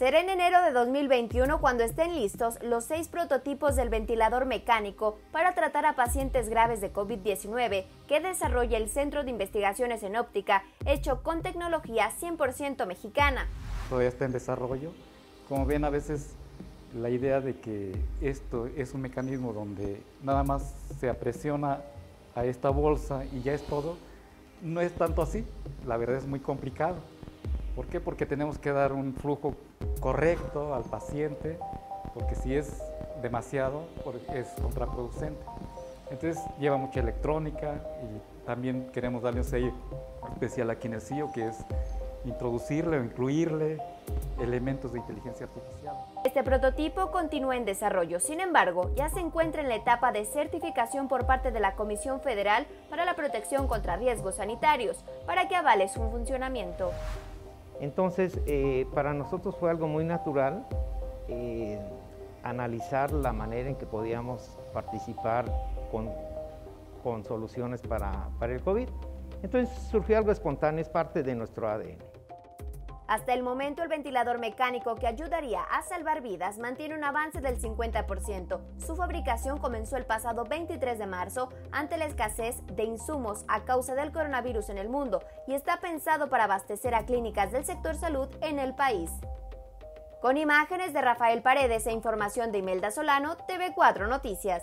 Será en enero de 2021 cuando estén listos los seis prototipos del ventilador mecánico para tratar a pacientes graves de COVID-19 que desarrolla el Centro de Investigaciones en Óptica, hecho con tecnología 100% mexicana. Todavía está en desarrollo. Como ven, a veces la idea de que esto es un mecanismo donde nada más se apresiona a esta bolsa y ya es todo, no es tanto así. La verdad es muy complicado. ¿Por qué? Porque tenemos que dar un flujo correcto al paciente, porque si es demasiado es contraproducente. Entonces lleva mucha electrónica y también queremos darle un sello especial el CIO, que es introducirle o incluirle elementos de inteligencia artificial. Este prototipo continúa en desarrollo, sin embargo, ya se encuentra en la etapa de certificación por parte de la Comisión Federal para la Protección contra Riesgos Sanitarios, para que avale su funcionamiento. Entonces, eh, para nosotros fue algo muy natural eh, analizar la manera en que podíamos participar con, con soluciones para, para el COVID. Entonces surgió algo espontáneo, es parte de nuestro ADN. Hasta el momento, el ventilador mecánico que ayudaría a salvar vidas mantiene un avance del 50%. Su fabricación comenzó el pasado 23 de marzo ante la escasez de insumos a causa del coronavirus en el mundo y está pensado para abastecer a clínicas del sector salud en el país. Con imágenes de Rafael Paredes e información de Imelda Solano, TV4 Noticias.